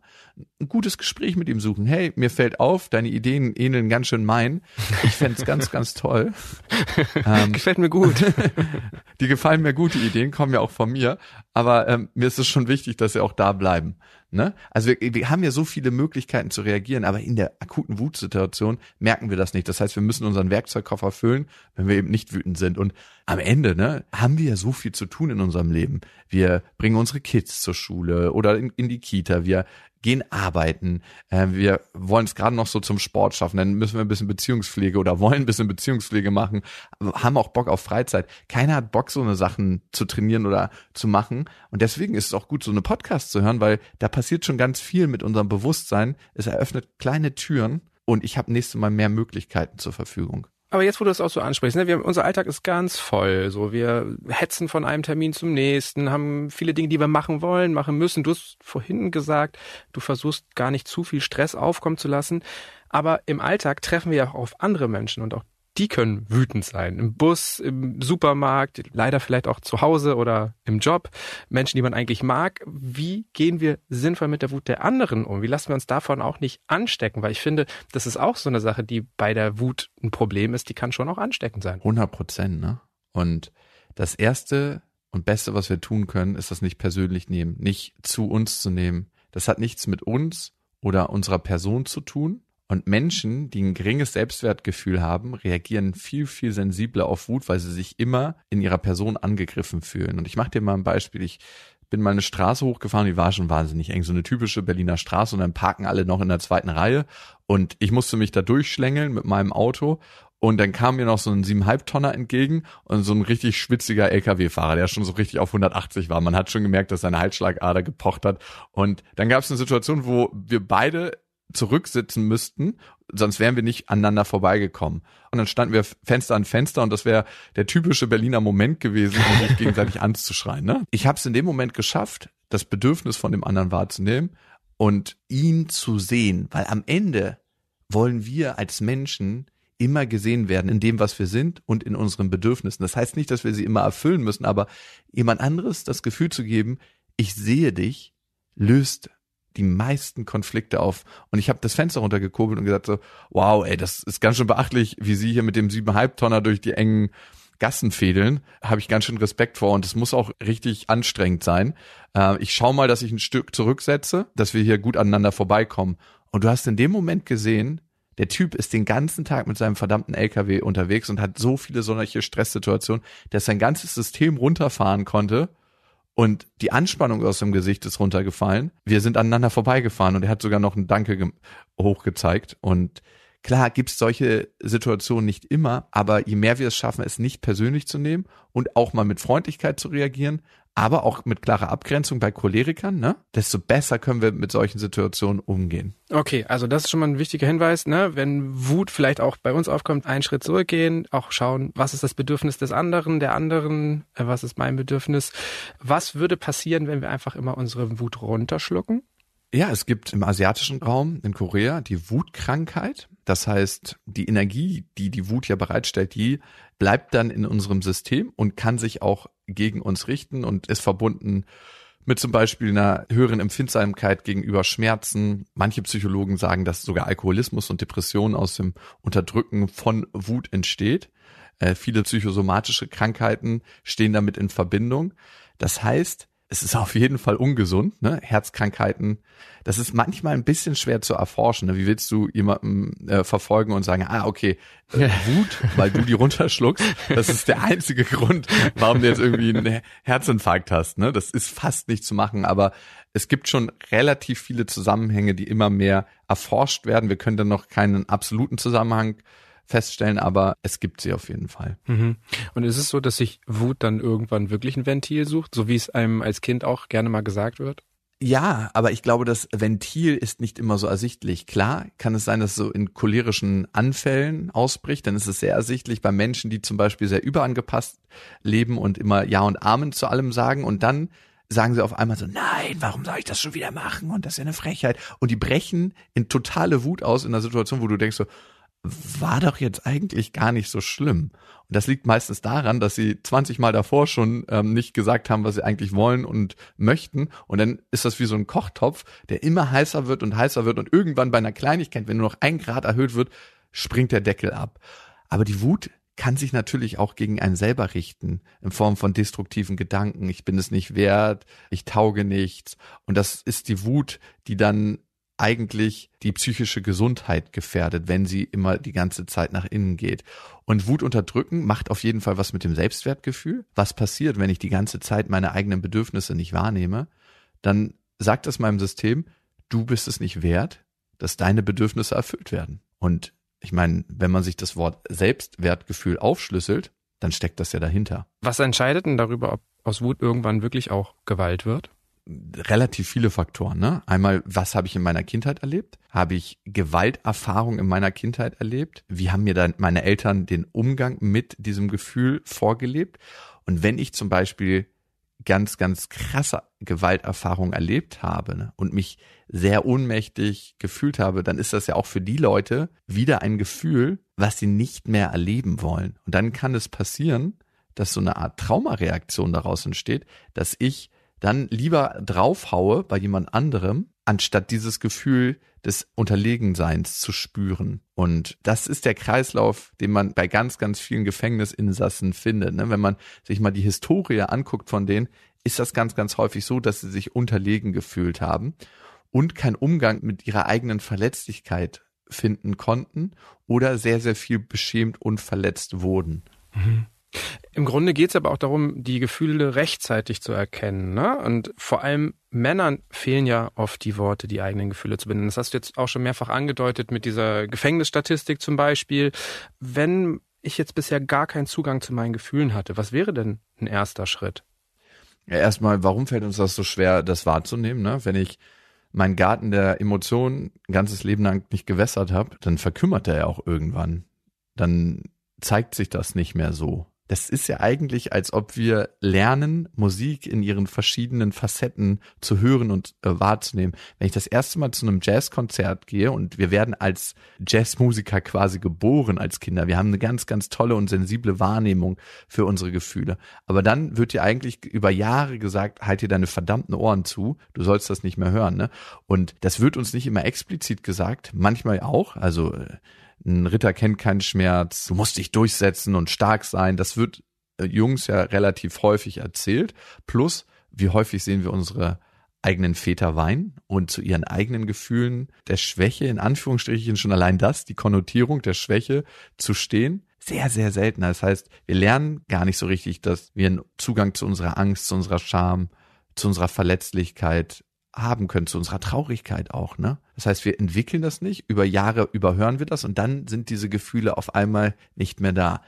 Ein gutes Gespräch mit ihm suchen. Hey, mir fällt auf, deine Ideen ähneln ganz schön meinen. Ich fände ganz, ganz toll. ähm, Gefällt mir gut. die gefallen mir gut, die Ideen kommen ja auch von mir. Aber ähm, mir ist es schon wichtig, dass sie auch da bleiben. Ne? Also wir, wir haben ja so viele Möglichkeiten zu reagieren, aber in der akuten Wutsituation merken wir das nicht. Das heißt, wir müssen unseren Werkzeugkoffer füllen, wenn wir eben nicht wütend sind. Und am Ende ne, haben wir ja so viel zu tun in unserem Leben. Wir bringen unsere Kids zur Schule oder in, in die Kita. Wir gehen arbeiten, äh, wir wollen es gerade noch so zum Sport schaffen, dann müssen wir ein bisschen Beziehungspflege oder wollen ein bisschen Beziehungspflege machen, haben auch Bock auf Freizeit. Keiner hat Bock, so eine Sachen zu trainieren oder zu machen. Und deswegen ist es auch gut, so eine Podcast zu hören, weil da passiert schon ganz viel mit unserem Bewusstsein. Es eröffnet kleine Türen und ich habe nächstes Mal mehr Möglichkeiten zur Verfügung. Aber jetzt, wo du das auch so ansprichst, ne, wir, unser Alltag ist ganz voll. So, wir hetzen von einem Termin zum nächsten, haben viele Dinge, die wir machen wollen, machen müssen. Du hast vorhin gesagt, du versuchst gar nicht zu viel Stress aufkommen zu lassen. Aber im Alltag treffen wir ja auch auf andere Menschen und auch die können wütend sein. Im Bus, im Supermarkt, leider vielleicht auch zu Hause oder im Job. Menschen, die man eigentlich mag. Wie gehen wir sinnvoll mit der Wut der anderen um? Wie lassen wir uns davon auch nicht anstecken? Weil ich finde, das ist auch so eine Sache, die bei der Wut ein Problem ist. Die kann schon auch ansteckend sein. 100 Prozent, ne? Und das erste und beste, was wir tun können, ist das nicht persönlich nehmen, nicht zu uns zu nehmen. Das hat nichts mit uns oder unserer Person zu tun, und Menschen, die ein geringes Selbstwertgefühl haben, reagieren viel, viel sensibler auf Wut, weil sie sich immer in ihrer Person angegriffen fühlen. Und ich mache dir mal ein Beispiel. Ich bin mal eine Straße hochgefahren, die war schon wahnsinnig eng, so eine typische Berliner Straße und dann parken alle noch in der zweiten Reihe und ich musste mich da durchschlängeln mit meinem Auto und dann kam mir noch so ein siebeneinhalb Tonner entgegen und so ein richtig schwitziger LKW-Fahrer, der schon so richtig auf 180 war. Man hat schon gemerkt, dass seine Halsschlagader gepocht hat. Und dann gab es eine Situation, wo wir beide zurücksitzen müssten, sonst wären wir nicht aneinander vorbeigekommen. Und dann standen wir Fenster an Fenster und das wäre der typische Berliner Moment gewesen, um sich gegenseitig anzuschreien. Ne? Ich habe es in dem Moment geschafft, das Bedürfnis von dem anderen wahrzunehmen und ihn zu sehen, weil am Ende wollen wir als Menschen immer gesehen werden in dem, was wir sind und in unseren Bedürfnissen. Das heißt nicht, dass wir sie immer erfüllen müssen, aber jemand anderes das Gefühl zu geben, ich sehe dich, löst die meisten Konflikte auf. Und ich habe das Fenster runtergekurbelt und gesagt so, wow, ey, das ist ganz schön beachtlich, wie sie hier mit dem siebeneinhalb Tonner durch die engen Gassen fädeln, habe ich ganz schön Respekt vor und es muss auch richtig anstrengend sein. Äh, ich schaue mal, dass ich ein Stück zurücksetze, dass wir hier gut aneinander vorbeikommen. Und du hast in dem Moment gesehen, der Typ ist den ganzen Tag mit seinem verdammten LKW unterwegs und hat so viele solche Stresssituationen, dass sein ganzes System runterfahren konnte und die Anspannung aus dem Gesicht ist runtergefallen. Wir sind aneinander vorbeigefahren und er hat sogar noch ein Danke hochgezeigt. Und klar gibt's solche Situationen nicht immer, aber je mehr wir es schaffen, es nicht persönlich zu nehmen und auch mal mit Freundlichkeit zu reagieren, aber auch mit klarer Abgrenzung bei Cholerikern, ne? desto besser können wir mit solchen Situationen umgehen. Okay, also das ist schon mal ein wichtiger Hinweis, ne? Wenn Wut vielleicht auch bei uns aufkommt, einen Schritt zurückgehen, auch schauen, was ist das Bedürfnis des anderen, der anderen, äh, was ist mein Bedürfnis? Was würde passieren, wenn wir einfach immer unsere Wut runterschlucken? Ja, es gibt im asiatischen Raum in Korea die Wutkrankheit. Das heißt, die Energie, die die Wut ja bereitstellt, die bleibt dann in unserem System und kann sich auch gegen uns richten und ist verbunden mit zum Beispiel einer höheren Empfindsamkeit gegenüber Schmerzen. Manche Psychologen sagen, dass sogar Alkoholismus und Depression aus dem Unterdrücken von Wut entsteht. Äh, viele psychosomatische Krankheiten stehen damit in Verbindung. Das heißt, es ist auf jeden Fall ungesund, ne? Herzkrankheiten. Das ist manchmal ein bisschen schwer zu erforschen. Ne? Wie willst du jemanden äh, verfolgen und sagen, ah, okay, äh, Wut, weil du die runterschluckst, das ist der einzige Grund, warum du jetzt irgendwie einen Herzinfarkt hast. Ne? Das ist fast nicht zu machen, aber es gibt schon relativ viele Zusammenhänge, die immer mehr erforscht werden. Wir können dann noch keinen absoluten Zusammenhang feststellen, aber es gibt sie auf jeden Fall. Mhm. Und ist es so, dass sich Wut dann irgendwann wirklich ein Ventil sucht, so wie es einem als Kind auch gerne mal gesagt wird? Ja, aber ich glaube, das Ventil ist nicht immer so ersichtlich. Klar kann es sein, dass es so in cholerischen Anfällen ausbricht, dann ist es sehr ersichtlich bei Menschen, die zum Beispiel sehr überangepasst leben und immer Ja und Amen zu allem sagen und dann sagen sie auf einmal so, nein, warum soll ich das schon wieder machen? Und das ist ja eine Frechheit. Und die brechen in totale Wut aus in einer Situation, wo du denkst so, war doch jetzt eigentlich gar nicht so schlimm. Und das liegt meistens daran, dass sie 20 Mal davor schon ähm, nicht gesagt haben, was sie eigentlich wollen und möchten. Und dann ist das wie so ein Kochtopf, der immer heißer wird und heißer wird. Und irgendwann bei einer Kleinigkeit, wenn nur noch ein Grad erhöht wird, springt der Deckel ab. Aber die Wut kann sich natürlich auch gegen einen selber richten, in Form von destruktiven Gedanken. Ich bin es nicht wert, ich tauge nichts. Und das ist die Wut, die dann eigentlich die psychische Gesundheit gefährdet, wenn sie immer die ganze Zeit nach innen geht. Und Wut unterdrücken macht auf jeden Fall was mit dem Selbstwertgefühl. Was passiert, wenn ich die ganze Zeit meine eigenen Bedürfnisse nicht wahrnehme? Dann sagt es meinem System, du bist es nicht wert, dass deine Bedürfnisse erfüllt werden. Und ich meine, wenn man sich das Wort Selbstwertgefühl aufschlüsselt, dann steckt das ja dahinter. Was entscheidet denn darüber, ob aus Wut irgendwann wirklich auch Gewalt wird? Relativ viele Faktoren. Ne? Einmal, was habe ich in meiner Kindheit erlebt? Habe ich Gewalterfahrung in meiner Kindheit erlebt? Wie haben mir dann meine Eltern den Umgang mit diesem Gefühl vorgelebt? Und wenn ich zum Beispiel ganz, ganz krasse Gewalterfahrung erlebt habe ne, und mich sehr ohnmächtig gefühlt habe, dann ist das ja auch für die Leute wieder ein Gefühl, was sie nicht mehr erleben wollen. Und dann kann es passieren, dass so eine Art Traumareaktion daraus entsteht, dass ich dann lieber draufhaue bei jemand anderem, anstatt dieses Gefühl des Unterlegenseins zu spüren. Und das ist der Kreislauf, den man bei ganz, ganz vielen Gefängnisinsassen findet. Ne? Wenn man sich mal die Historie anguckt von denen, ist das ganz, ganz häufig so, dass sie sich unterlegen gefühlt haben und keinen Umgang mit ihrer eigenen Verletzlichkeit finden konnten oder sehr, sehr viel beschämt und verletzt wurden. Mhm. Im Grunde geht es aber auch darum, die Gefühle rechtzeitig zu erkennen. Ne? Und vor allem Männern fehlen ja oft die Worte, die eigenen Gefühle zu benennen. Das hast du jetzt auch schon mehrfach angedeutet mit dieser Gefängnisstatistik zum Beispiel. Wenn ich jetzt bisher gar keinen Zugang zu meinen Gefühlen hatte, was wäre denn ein erster Schritt? Ja, erstmal, warum fällt uns das so schwer, das wahrzunehmen? Ne? Wenn ich meinen Garten der Emotionen ein ganzes Leben lang nicht gewässert habe, dann verkümmert er ja auch irgendwann. Dann zeigt sich das nicht mehr so das ist ja eigentlich, als ob wir lernen, Musik in ihren verschiedenen Facetten zu hören und äh, wahrzunehmen. Wenn ich das erste Mal zu einem Jazzkonzert gehe und wir werden als Jazzmusiker quasi geboren als Kinder, wir haben eine ganz, ganz tolle und sensible Wahrnehmung für unsere Gefühle. Aber dann wird dir eigentlich über Jahre gesagt, halt dir deine verdammten Ohren zu, du sollst das nicht mehr hören. Ne? Und das wird uns nicht immer explizit gesagt, manchmal auch. Also äh, ein Ritter kennt keinen Schmerz, du musst dich durchsetzen und stark sein. Das wird äh, Jungs ja relativ häufig erzählt. Plus, wie häufig sehen wir unsere eigenen Väter weinen und zu ihren eigenen Gefühlen der Schwäche, in Anführungsstrichen schon allein das, die Konnotierung der Schwäche zu stehen, sehr, sehr selten. Das heißt, wir lernen gar nicht so richtig, dass wir einen Zugang zu unserer Angst, zu unserer Scham, zu unserer Verletzlichkeit haben können, zu unserer Traurigkeit auch, ne? Das heißt, wir entwickeln das nicht, über Jahre überhören wir das und dann sind diese Gefühle auf einmal nicht mehr da.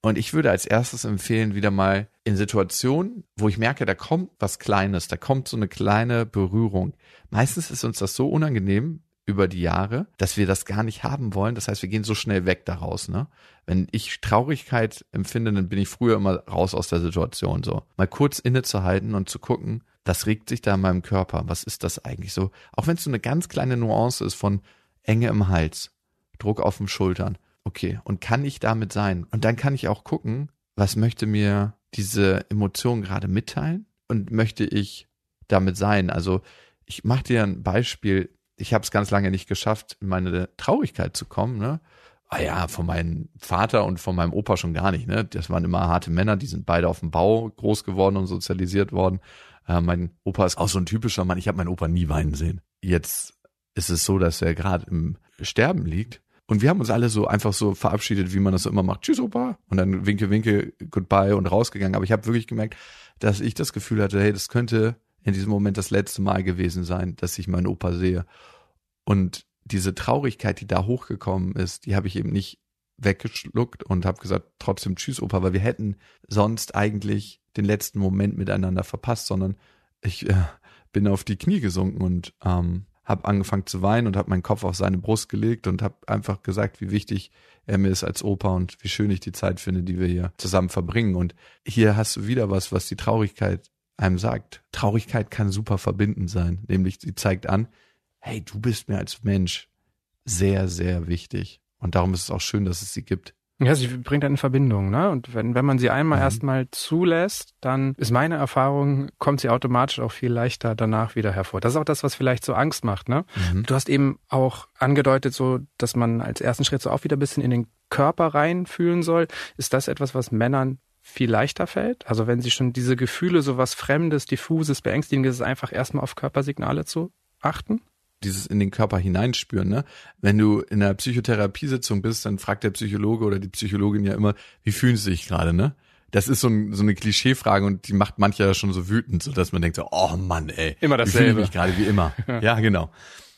Und ich würde als erstes empfehlen, wieder mal in Situationen, wo ich merke, da kommt was Kleines, da kommt so eine kleine Berührung. Meistens ist uns das so unangenehm über die Jahre, dass wir das gar nicht haben wollen. Das heißt, wir gehen so schnell weg daraus, ne? Wenn ich Traurigkeit empfinde, dann bin ich früher immer raus aus der Situation, so. Mal kurz innezuhalten und zu gucken, das regt sich da in meinem Körper. Was ist das eigentlich so? Auch wenn es so eine ganz kleine Nuance ist von Enge im Hals, Druck auf den Schultern. Okay, und kann ich damit sein? Und dann kann ich auch gucken, was möchte mir diese Emotion gerade mitteilen und möchte ich damit sein? Also ich mache dir ein Beispiel. Ich habe es ganz lange nicht geschafft, in meine Traurigkeit zu kommen. Ne? Ah ja, von meinem Vater und von meinem Opa schon gar nicht. Ne? Das waren immer harte Männer, die sind beide auf dem Bau groß geworden und sozialisiert worden. Äh, mein Opa ist auch so ein typischer Mann. Ich habe meinen Opa nie weinen sehen. Jetzt ist es so, dass er gerade im Sterben liegt. Und wir haben uns alle so einfach so verabschiedet, wie man das so immer macht. Tschüss, Opa. Und dann winke, winke, goodbye und rausgegangen. Aber ich habe wirklich gemerkt, dass ich das Gefühl hatte, hey, das könnte in diesem Moment das letzte Mal gewesen sein, dass ich meinen Opa sehe. Und diese Traurigkeit, die da hochgekommen ist, die habe ich eben nicht weggeschluckt und habe gesagt, trotzdem Tschüss, Opa, weil wir hätten sonst eigentlich den letzten Moment miteinander verpasst, sondern ich äh, bin auf die Knie gesunken und ähm, habe angefangen zu weinen und habe meinen Kopf auf seine Brust gelegt und habe einfach gesagt, wie wichtig er mir ist als Opa und wie schön ich die Zeit finde, die wir hier zusammen verbringen. Und hier hast du wieder was, was die Traurigkeit einem sagt. Traurigkeit kann super verbindend sein, nämlich sie zeigt an, hey, du bist mir als Mensch sehr, sehr wichtig. Und darum ist es auch schön, dass es sie gibt. Ja, sie bringt dann in Verbindung, ne? Und wenn, wenn man sie einmal mhm. erstmal zulässt, dann ist meine Erfahrung, kommt sie automatisch auch viel leichter danach wieder hervor. Das ist auch das, was vielleicht so Angst macht, ne? Mhm. Du hast eben auch angedeutet, so, dass man als ersten Schritt so auch wieder ein bisschen in den Körper reinfühlen soll. Ist das etwas, was Männern viel leichter fällt? Also wenn sie schon diese Gefühle, so was Fremdes, Diffuses, Beängstigendes ist, einfach erstmal auf Körpersignale zu achten? Dieses in den Körper hineinspüren. Ne? Wenn du in einer Psychotherapiesitzung bist, dann fragt der Psychologe oder die Psychologin ja immer, wie fühlen sie sich gerade, ne? Das ist so, ein, so eine Klischeefrage und die macht mancher schon so wütend, so dass man denkt so, oh Mann, ey. Immer dasselbe. Ich fühle mich gerade wie immer. ja, genau.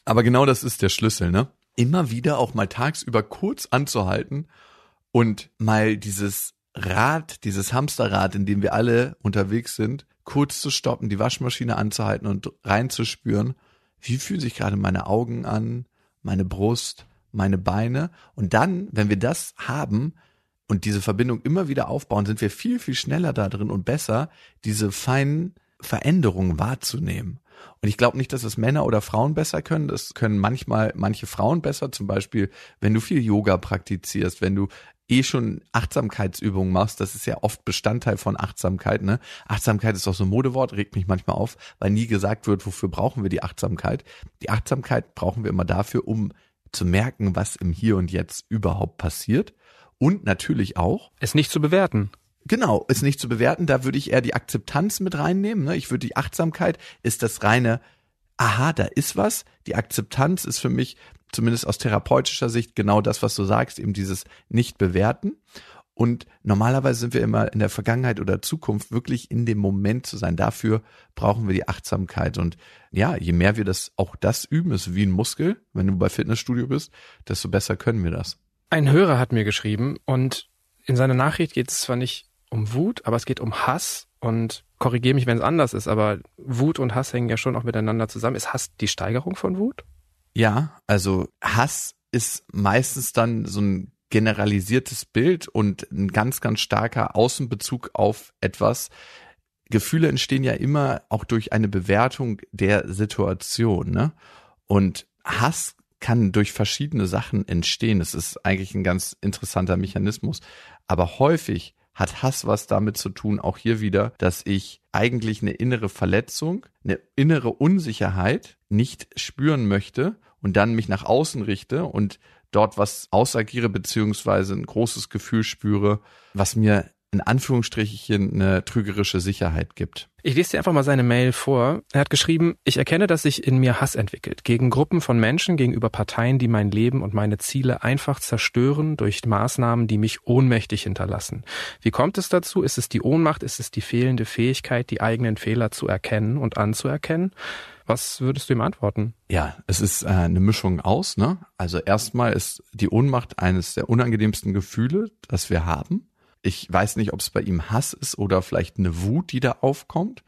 Aber genau das ist der Schlüssel, ne? Immer wieder auch mal tagsüber kurz anzuhalten und mal dieses Rad, dieses Hamsterrad, in dem wir alle unterwegs sind, kurz zu stoppen, die Waschmaschine anzuhalten und reinzuspüren wie fühlen sich gerade meine Augen an, meine Brust, meine Beine. Und dann, wenn wir das haben und diese Verbindung immer wieder aufbauen, sind wir viel, viel schneller da drin und besser, diese feinen Veränderungen wahrzunehmen. Und ich glaube nicht, dass es Männer oder Frauen besser können. Das können manchmal manche Frauen besser. Zum Beispiel, wenn du viel Yoga praktizierst, wenn du eh schon Achtsamkeitsübungen machst, das ist ja oft Bestandteil von Achtsamkeit, ne? Achtsamkeit ist auch so ein Modewort, regt mich manchmal auf, weil nie gesagt wird, wofür brauchen wir die Achtsamkeit? Die Achtsamkeit brauchen wir immer dafür, um zu merken, was im Hier und Jetzt überhaupt passiert und natürlich auch es nicht zu bewerten. Genau, es nicht zu bewerten, da würde ich eher die Akzeptanz mit reinnehmen, ne? Ich würde die Achtsamkeit ist das reine aha, da ist was. Die Akzeptanz ist für mich zumindest aus therapeutischer Sicht genau das, was du sagst, eben dieses Nicht-Bewerten. Und normalerweise sind wir immer in der Vergangenheit oder Zukunft wirklich in dem Moment zu sein. Dafür brauchen wir die Achtsamkeit. Und ja, je mehr wir das auch das üben, ist wie ein Muskel, wenn du bei Fitnessstudio bist, desto besser können wir das. Ein Hörer hat mir geschrieben und in seiner Nachricht geht es zwar nicht um Wut, aber es geht um Hass und korrigiere mich, wenn es anders ist, aber Wut und Hass hängen ja schon auch miteinander zusammen. Ist Hass die Steigerung von Wut? Ja, also Hass ist meistens dann so ein generalisiertes Bild und ein ganz, ganz starker Außenbezug auf etwas. Gefühle entstehen ja immer auch durch eine Bewertung der Situation, ne? Und Hass kann durch verschiedene Sachen entstehen. Das ist eigentlich ein ganz interessanter Mechanismus. Aber häufig hat Hass was damit zu tun, auch hier wieder, dass ich eigentlich eine innere Verletzung, eine innere Unsicherheit nicht spüren möchte und dann mich nach außen richte und dort was ausagiere, beziehungsweise ein großes Gefühl spüre, was mir in Anführungsstrichen eine trügerische Sicherheit gibt. Ich lese dir einfach mal seine Mail vor. Er hat geschrieben, ich erkenne, dass sich in mir Hass entwickelt. Gegen Gruppen von Menschen, gegenüber Parteien, die mein Leben und meine Ziele einfach zerstören durch Maßnahmen, die mich ohnmächtig hinterlassen. Wie kommt es dazu? Ist es die Ohnmacht? Ist es die fehlende Fähigkeit, die eigenen Fehler zu erkennen und anzuerkennen? Was würdest du ihm antworten? Ja, es ist äh, eine Mischung aus. Ne? Also erstmal ist die Ohnmacht eines der unangenehmsten Gefühle, das wir haben. Ich weiß nicht, ob es bei ihm Hass ist oder vielleicht eine Wut, die da aufkommt.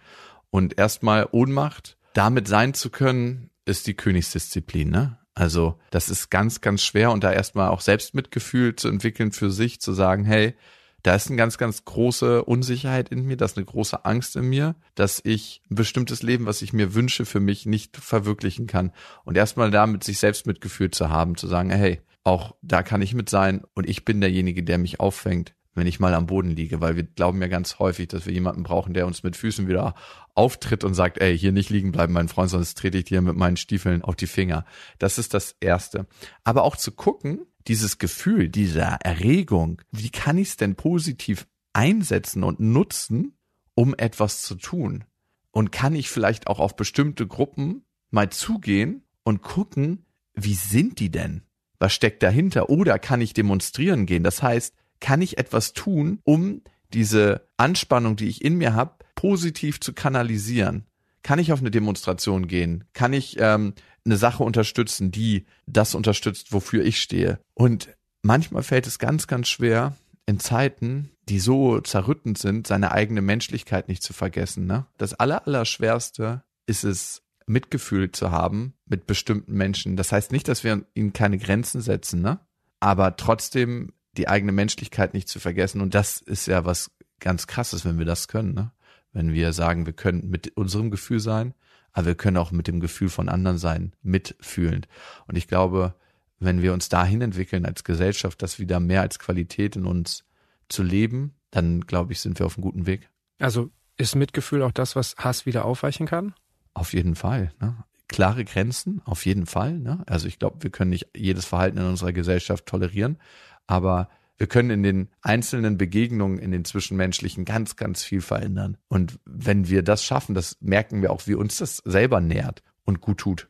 Und erstmal Ohnmacht, damit sein zu können, ist die Königsdisziplin, ne? Also, das ist ganz, ganz schwer und da erstmal auch Selbstmitgefühl zu entwickeln für sich, zu sagen, hey, da ist eine ganz, ganz große Unsicherheit in mir, da ist eine große Angst in mir, dass ich ein bestimmtes Leben, was ich mir wünsche, für mich nicht verwirklichen kann. Und erstmal damit sich Selbstmitgefühl zu haben, zu sagen, hey, auch da kann ich mit sein und ich bin derjenige, der mich auffängt, wenn ich mal am Boden liege, weil wir glauben ja ganz häufig, dass wir jemanden brauchen, der uns mit Füßen wieder auftritt und sagt, ey, hier nicht liegen bleiben, mein Freund, sonst trete ich dir mit meinen Stiefeln auf die Finger. Das ist das Erste. Aber auch zu gucken, dieses Gefühl, dieser Erregung, wie kann ich es denn positiv einsetzen und nutzen, um etwas zu tun? Und kann ich vielleicht auch auf bestimmte Gruppen mal zugehen und gucken, wie sind die denn? Was steckt dahinter? Oder kann ich demonstrieren gehen? Das heißt, kann ich etwas tun, um diese Anspannung, die ich in mir habe, positiv zu kanalisieren? Kann ich auf eine Demonstration gehen? Kann ich ähm, eine Sache unterstützen, die das unterstützt, wofür ich stehe? Und manchmal fällt es ganz, ganz schwer, in Zeiten, die so zerrüttend sind, seine eigene Menschlichkeit nicht zu vergessen. Ne? Das Allerallerschwerste ist es, Mitgefühl zu haben mit bestimmten Menschen. Das heißt nicht, dass wir ihnen keine Grenzen setzen, ne? aber trotzdem die eigene Menschlichkeit nicht zu vergessen. Und das ist ja was ganz krasses, wenn wir das können. Ne? Wenn wir sagen, wir können mit unserem Gefühl sein, aber wir können auch mit dem Gefühl von anderen sein, mitfühlend. Und ich glaube, wenn wir uns dahin entwickeln als Gesellschaft, das wieder mehr als Qualität in uns zu leben, dann glaube ich, sind wir auf einem guten Weg. Also ist Mitgefühl auch das, was Hass wieder aufweichen kann? Auf jeden Fall. Ne? Klare Grenzen, auf jeden Fall. Ne? Also ich glaube, wir können nicht jedes Verhalten in unserer Gesellschaft tolerieren, aber wir können in den einzelnen Begegnungen, in den zwischenmenschlichen ganz, ganz viel verändern. Und wenn wir das schaffen, das merken wir auch, wie uns das selber nährt und gut tut.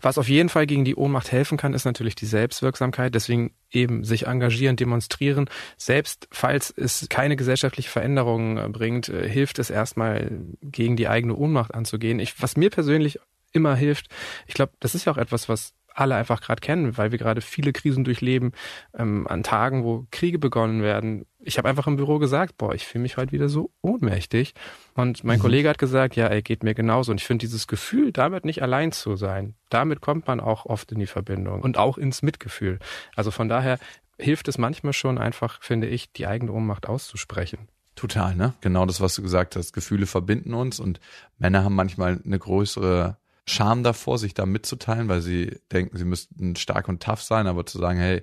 Was auf jeden Fall gegen die Ohnmacht helfen kann, ist natürlich die Selbstwirksamkeit. Deswegen eben sich engagieren, demonstrieren. Selbst falls es keine gesellschaftliche Veränderung äh, bringt, äh, hilft es erstmal gegen die eigene Ohnmacht anzugehen. Ich, was mir persönlich immer hilft, ich glaube, das ist ja auch etwas, was alle einfach gerade kennen, weil wir gerade viele Krisen durchleben, ähm, an Tagen, wo Kriege begonnen werden. Ich habe einfach im Büro gesagt, boah, ich fühle mich heute wieder so ohnmächtig. Und mein mhm. Kollege hat gesagt, ja, er geht mir genauso. Und ich finde dieses Gefühl, damit nicht allein zu sein, damit kommt man auch oft in die Verbindung und auch ins Mitgefühl. Also von daher hilft es manchmal schon einfach, finde ich, die eigene Ohnmacht auszusprechen. Total, ne? Genau das, was du gesagt hast. Gefühle verbinden uns und Männer haben manchmal eine größere Scham davor, sich da mitzuteilen, weil sie denken, sie müssten stark und tough sein, aber zu sagen, hey,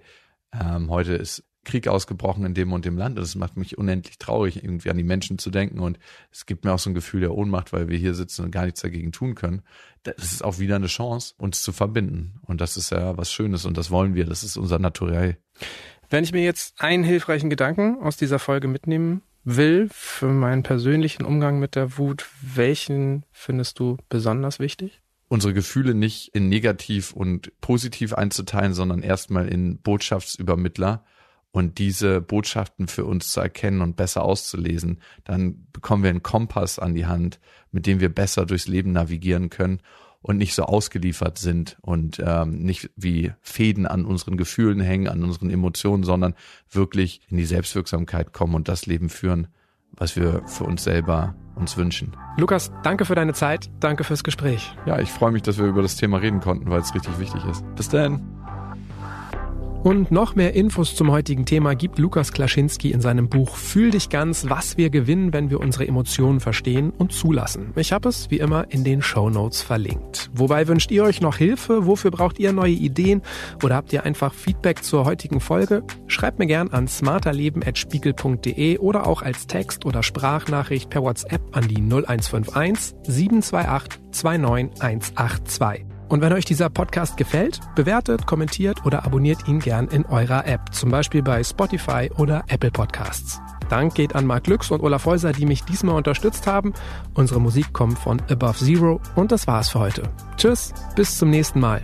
ähm, heute ist Krieg ausgebrochen in dem und dem Land. Das macht mich unendlich traurig, irgendwie an die Menschen zu denken. Und es gibt mir auch so ein Gefühl der Ohnmacht, weil wir hier sitzen und gar nichts dagegen tun können. Das ist auch wieder eine Chance, uns zu verbinden. Und das ist ja was Schönes und das wollen wir. Das ist unser Naturell. Wenn ich mir jetzt einen hilfreichen Gedanken aus dieser Folge mitnehmen will für meinen persönlichen Umgang mit der Wut, welchen findest du besonders wichtig? Unsere Gefühle nicht in negativ und positiv einzuteilen, sondern erstmal in Botschaftsübermittler und diese Botschaften für uns zu erkennen und besser auszulesen, dann bekommen wir einen Kompass an die Hand, mit dem wir besser durchs Leben navigieren können und nicht so ausgeliefert sind und ähm, nicht wie Fäden an unseren Gefühlen hängen, an unseren Emotionen, sondern wirklich in die Selbstwirksamkeit kommen und das Leben führen, was wir für uns selber uns wünschen. Lukas, danke für deine Zeit, danke fürs Gespräch. Ja, ich freue mich, dass wir über das Thema reden konnten, weil es richtig wichtig ist. Bis dann. Und noch mehr Infos zum heutigen Thema gibt Lukas Klaschinski in seinem Buch Fühl dich ganz, was wir gewinnen, wenn wir unsere Emotionen verstehen und zulassen. Ich habe es wie immer in den Show Notes verlinkt. Wobei wünscht ihr euch noch Hilfe? Wofür braucht ihr neue Ideen? Oder habt ihr einfach Feedback zur heutigen Folge? Schreibt mir gern an smarterleben.spiegel.de oder auch als Text oder Sprachnachricht per WhatsApp an die 0151 728 29182. Und wenn euch dieser Podcast gefällt, bewertet, kommentiert oder abonniert ihn gern in eurer App, zum Beispiel bei Spotify oder Apple Podcasts. Dank geht an Marc Lüx und Olaf Häuser, die mich diesmal unterstützt haben. Unsere Musik kommt von Above Zero und das war's für heute. Tschüss, bis zum nächsten Mal.